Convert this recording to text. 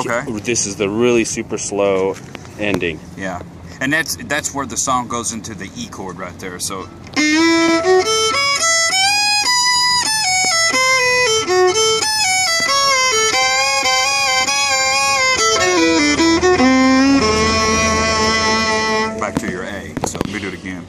Okay. This is the really super slow ending. Yeah. And that's that's where the song goes into the E chord right there. So back to your A. So let me do it again.